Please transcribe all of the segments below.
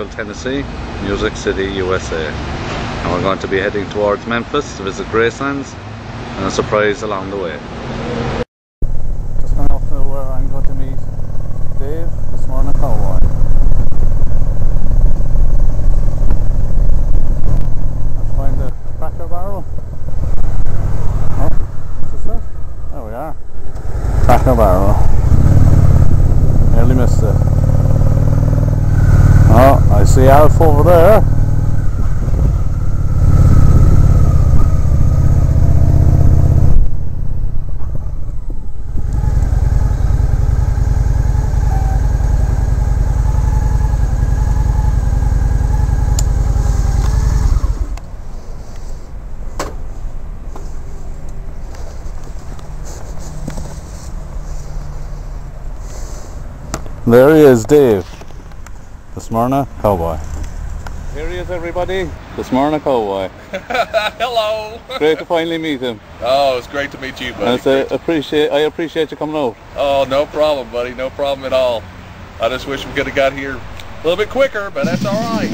Nashville, Tennessee, Music City, USA. And we're going to be heading towards Memphis to visit Gracelands and a surprise along the way. Just going off to where I'm going to meet Dave, the Smyrna Cowboy. Let's find the cracker barrel. Oh, is this it? There we are. Cracker barrel. Nearly missed it. I Alf over there. There he is, Dave. The Smyrna Cowboy. Here he is, everybody. The Smyrna Cowboy. Hello. Great to finally meet him. Oh, it's great to meet you, buddy. it's a, appreciate, I appreciate you coming out. Oh, no problem, buddy. No problem at all. I just wish we could have got here a little bit quicker, but that's all right.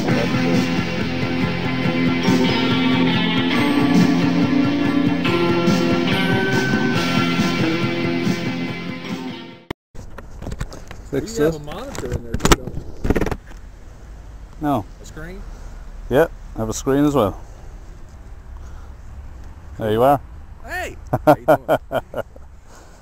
Fixed you have a monitor in there too, don't you? No. A screen? Yeah, I have a screen as well. There you are. Hey. How you doing? All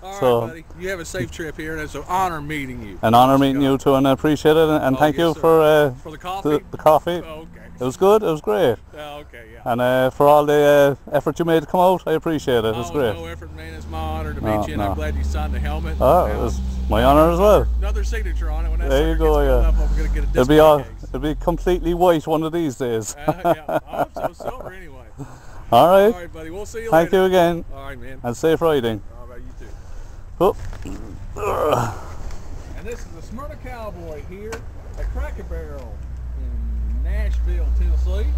right, So- buddy. You have a safe trip here, and it's an honor meeting you. An honour meeting you too, and I appreciate it. And, and Oh, thank yes, you sir. for uh, For the coffee? the, the coffee. Oh, okay. It was good. It was great. Oh, okay, yeah. And uh, for all the uh, effort you made to come out, I appreciate it. It was oh, great. no effort, man. It's my honor to No, meet you, and no. I'm glad you signed the helmet. Oh, it was my honour as well. Another signature on it. When that There you go, yeah. Up, I'm gonna get a It'll be all. case. It'll be completely white one of these days. Uh, yeah, I hope so. Silver anyway. all right. All right, buddy. We'll see you Thank later. you again, All right, man. and safe riding. All right, you too. Oh. And this is the Smyrna Cowboy here at Cracker Barrel in Nashville, Tennessee.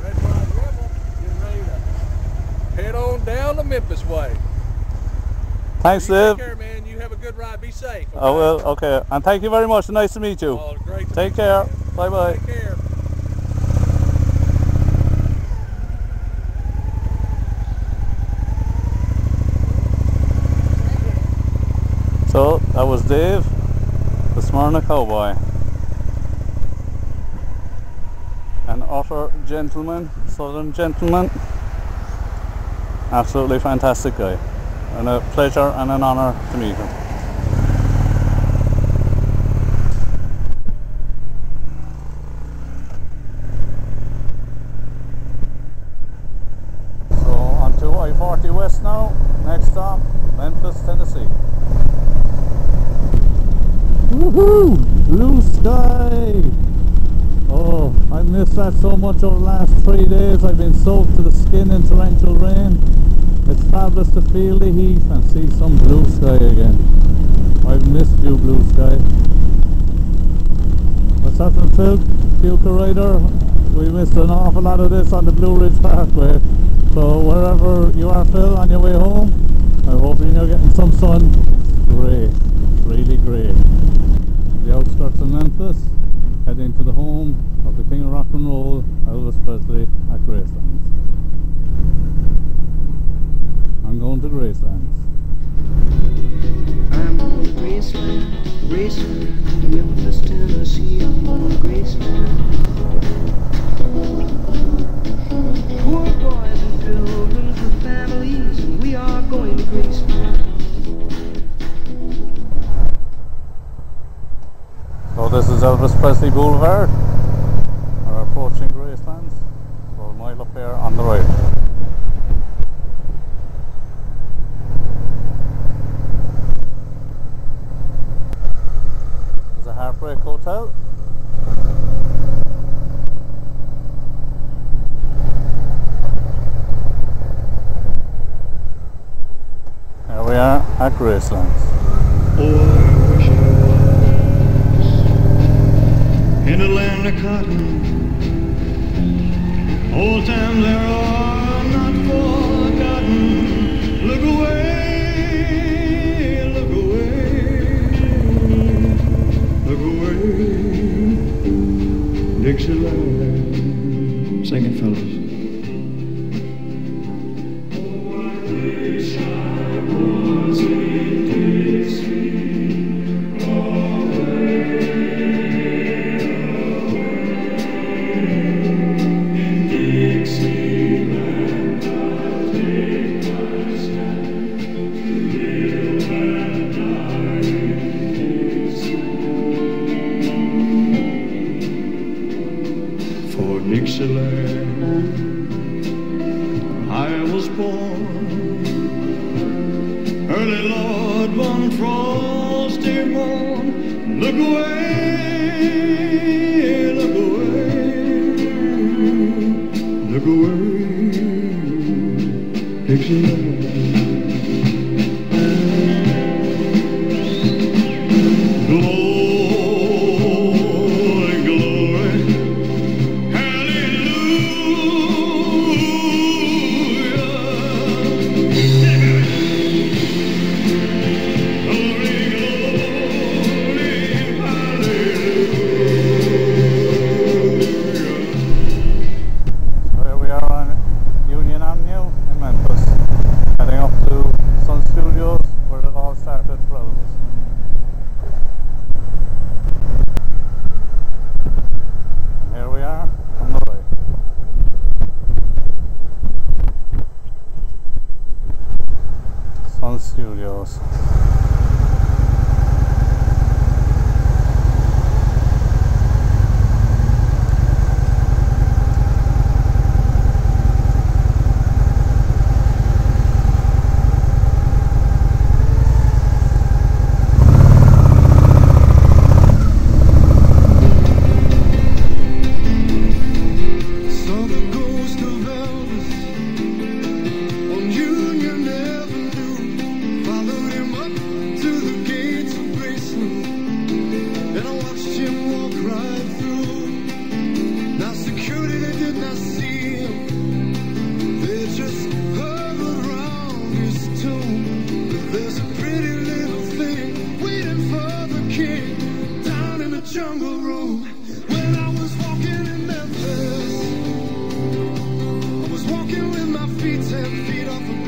Red Rebel getting ready to head on down the Memphis way. Thanks, you Dave. Take care, man. You have a good ride. Be safe. I will. Okay, and thank you very much. Nice to meet you. Oh, great Take meet care. Bye bye. Take care. So that was Dave, the Smyrna Cowboy. An utter gentleman, southern gentleman. Absolutely fantastic guy. And a pleasure and an honour to meet him. So on to I-40 West now. Next stop, Memphis, Tennessee. Woohoo! Blue sky! Oh, I missed that so much over the last three days. I've been soaked to the skin in torrential rain. It's fabulous to feel the heat and see some blue sky again. I've missed you, blue sky. What's happening, Phil? Puka Rider? We missed an awful lot of this on the Blue Ridge Parkway. So wherever you are, Phil, on your way home, I'm hoping you're getting some sun. It's Great, really great the outskirts of Memphis, heading to the home of the King of Rock and Roll, Elvis Presley, at Gracelands. Presley Boulevard. We're approaching Gracelands. We're a mile up here on the right. There's a Heartbreak Hotel. Here we are at Gracelands. In a land of cotton. Old times there are born. Early, Lord, one frosty morn. Look away, look away, look away, Dixieland. descanso. Ten and off the